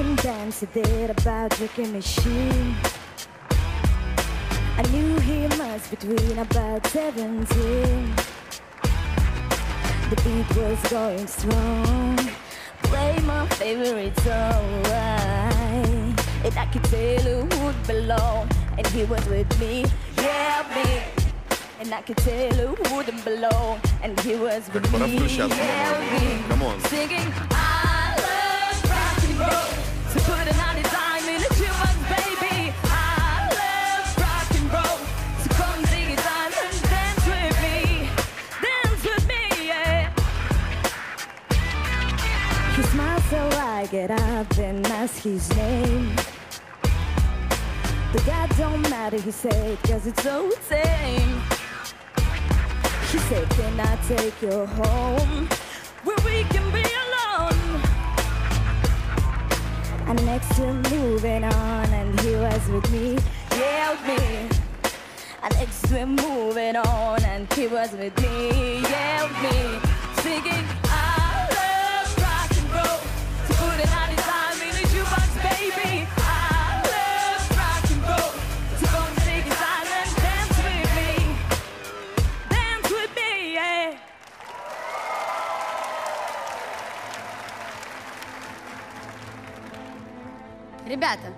him dance, he did about drinking machine. I knew he must between about 17. The beat was going strong. Play my favorite song, right? And I could tell who would belong. And he was with me, yeah, me. And I could tell who wouldn't belong. And he was with me, yeah, me. Come on. Singing, He smiles so I get up and ask his name. But that don't matter, he said, cause it's so tame. He said, can I take you home where we can be alone? And next to moving on, and he was with me, yeah, with me. And next to moving on, and he was with me, yeah, with me. Singing, Ребята,